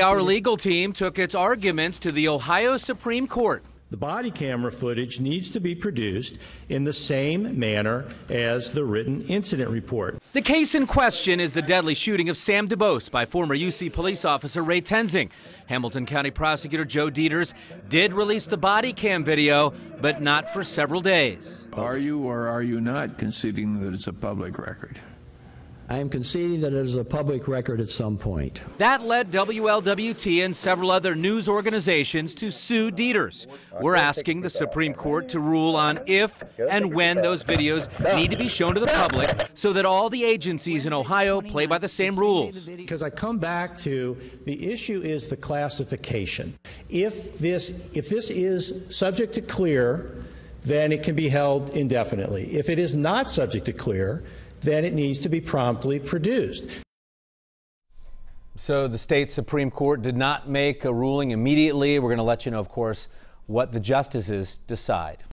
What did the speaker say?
Our legal team took its arguments to the Ohio Supreme Court. The body camera footage needs to be produced in the same manner as the written incident report. The case in question is the deadly shooting of Sam DuBose by former UC police officer Ray Tensing. Hamilton County Prosecutor Joe Deters did release the body cam video, but not for several days. Are you or are you not conceding that it's a public record? I am conceding that it is a public record at some point. That led WLWT and several other news organizations to sue Deters. We're asking the Supreme Court to rule on if and when those videos need to be shown to the public so that all the agencies in Ohio play by the same rules. Because I come back to the issue is the classification. If this if this is subject to CLEIR, then it can be held indefinitely. If it is not subject to CLEIR, then it needs to be promptly produced. So the state Supreme Court did not make a ruling immediately. We're going to let you know, of course, what the justices decide.